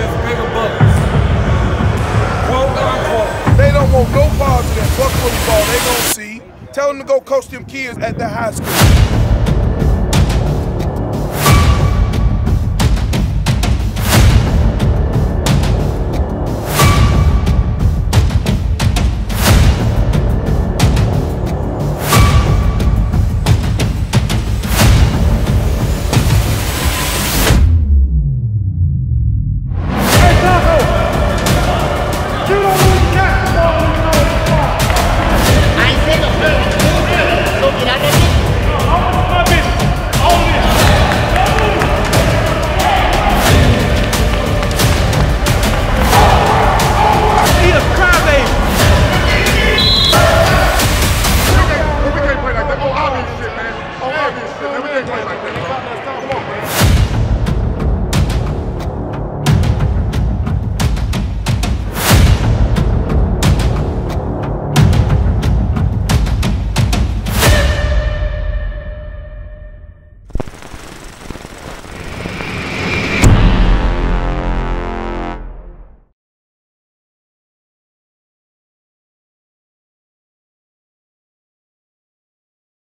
against bigger bucks. Quote unquote. They don't want no balls in that football they gonna see. Tell them to go coach them kids at the high school.